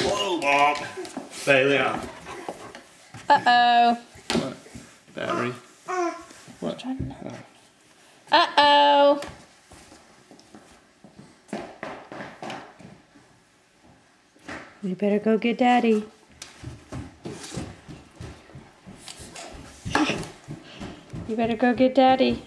Whoa, Bob. Bailey, uh Uh-oh. What? Battery. What? Uh-oh. You better go get daddy. You better go get daddy.